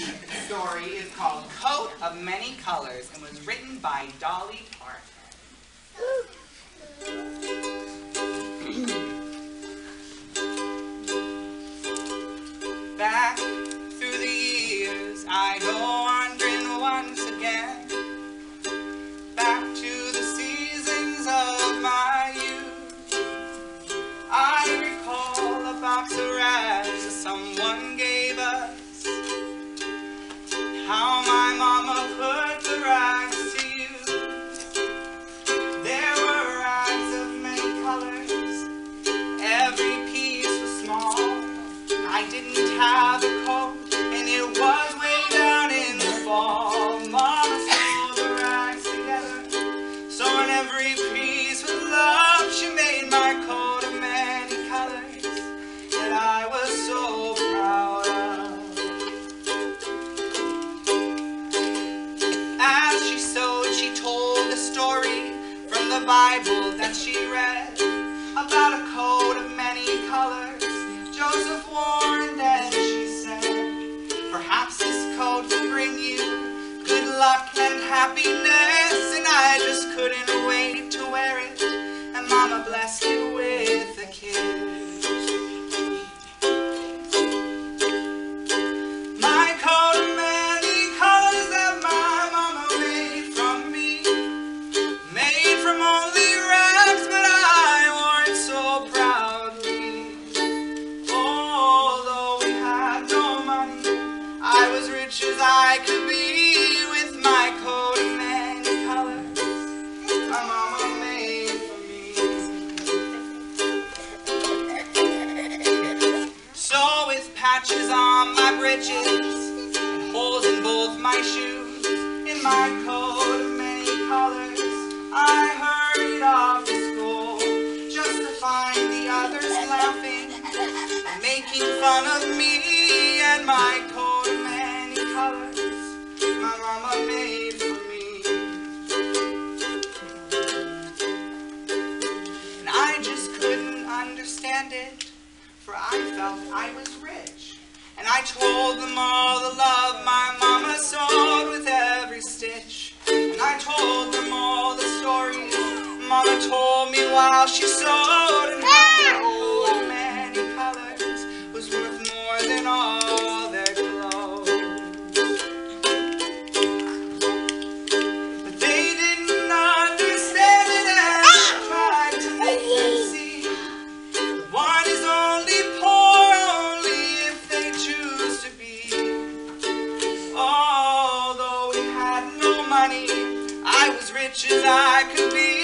story is called Coat of Many Colors and was written by Dolly Parton. The Bible that she read about a coat of many colors Joseph wore, and she said, Perhaps this coat will bring you good luck and happiness. And I just couldn't wait to wear it, and Mama blessed rich as I could be With my coat of many colors. My mama made for me. So with patches on my breeches and holes in both my shoes, in my coat of many colors, I hurried off to school just to find the others laughing and making fun of me and my coat for I felt I was rich. And I told them all the love my mama sewed with every stitch. And I told them all the stories mama told me while she sewed. As I could be.